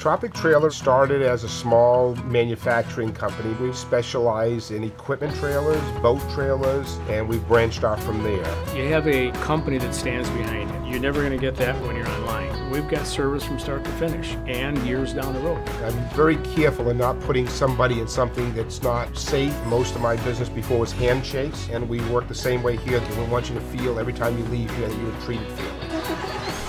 Tropic Trailer started as a small manufacturing company. We specialize in equipment trailers, boat trailers, and we've branched off from there. You have a company that stands behind it. You're never going to get that when you're online. We've got service from start to finish and years down the road. I'm very careful in not putting somebody in something that's not safe. Most of my business before was handshakes, and we work the same way here. We want you to feel every time you leave here that you're treated fairly.